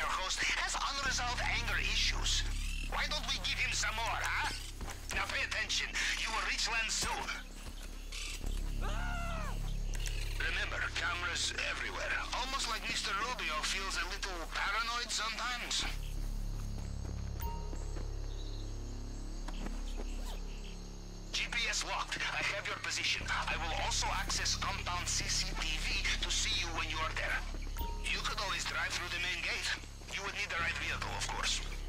our host has unresolved anger issues. Why don't we give him some more, huh? Now pay attention. You will reach land soon. Remember, cameras everywhere. Almost like Mr. Rubio feels a little paranoid sometimes. GPS locked. I have your position. I will also access compound CCTV to see you when you are there. You could always drive through the main gate. You would need the right vehicle, of course.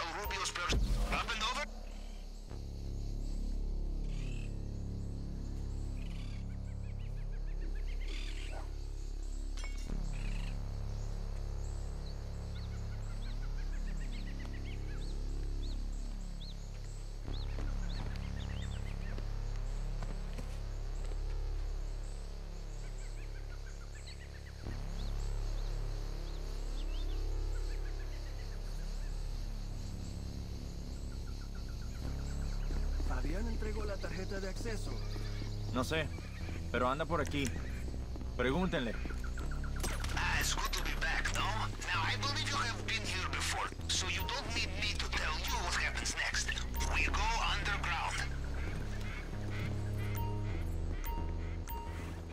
Rubio spurs Fabián entregó la tarjeta de acceso. No sé, pero anda por aquí. Pregúntenle. Ah, it's good to be back, no? Now, I believe you have been here before, so you don't need me to tell you what happens next. We go underground.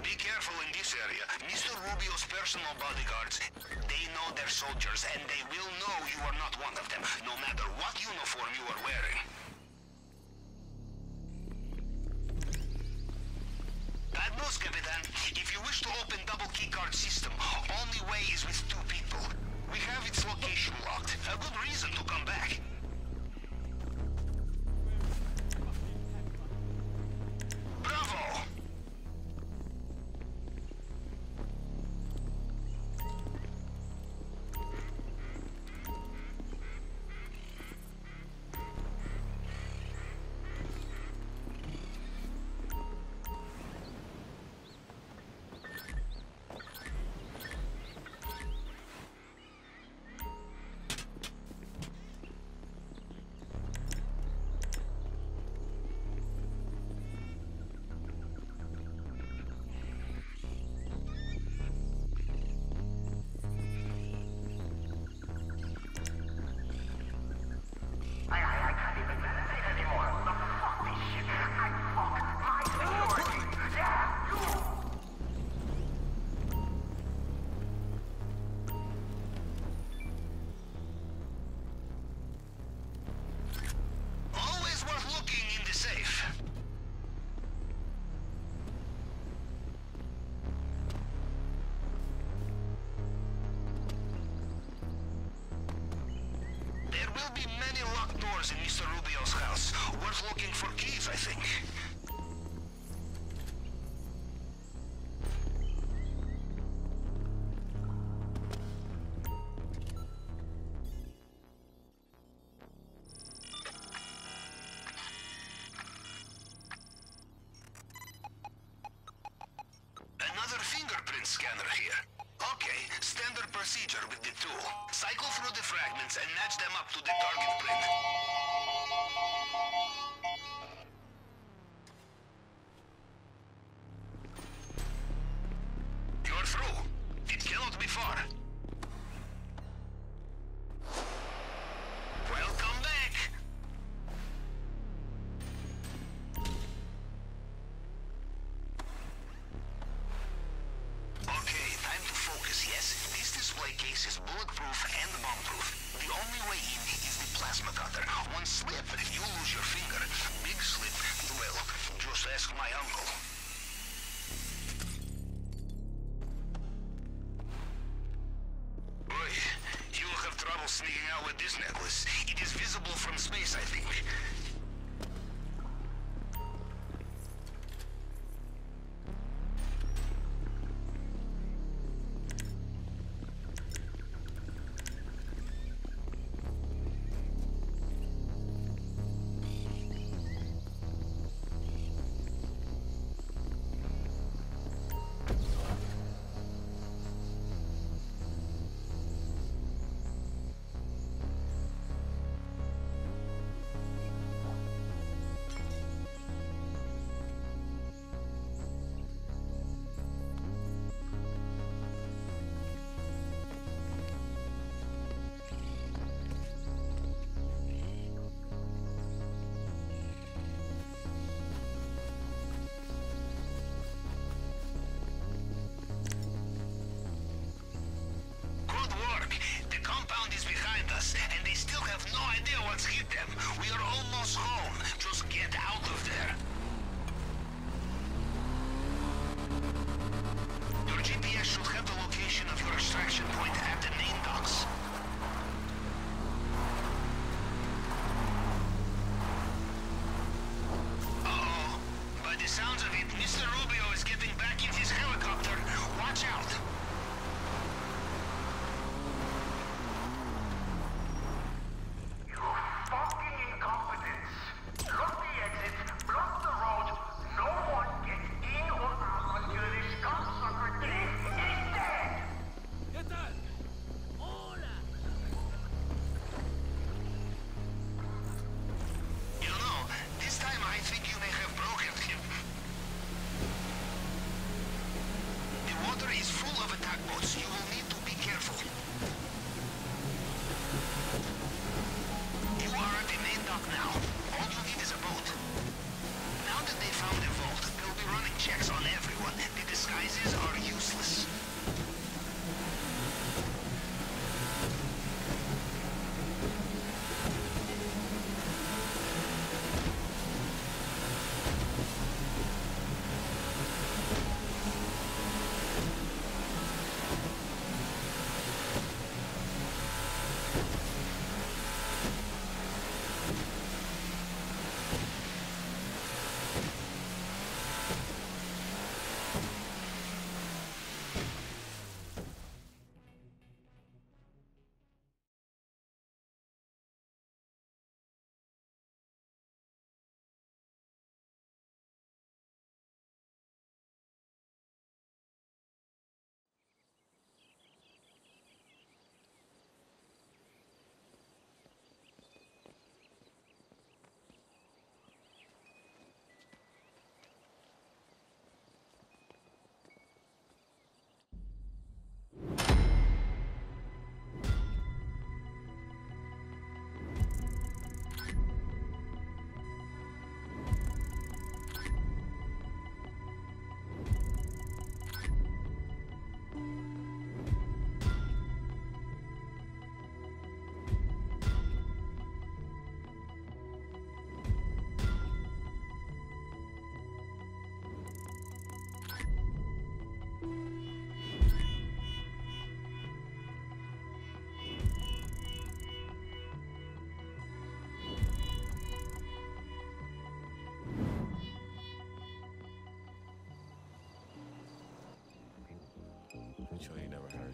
Be careful in this area. Mr. Rubio's personal bodyguards, they know their soldiers, and they will know you are not one of them, no matter what uniform you are wearing. Keycard system, only way is with two people. We have its location locked. A good reason to come back. Will be many locked doors in Mr. Rubio's house. Worth looking for keys, I think. Procedure with the tool. Cycle through the fragments and match them up to the target print. Case is bulletproof and bomb-proof. The only way in is the plasma cutter. One slip, you lose your finger. Big slip, well, just ask my uncle. Boy, you will have trouble sneaking out with this necklace. It is visible from space, I think. We are almost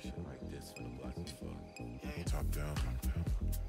shit like this for the and fuck. Top down. Top down.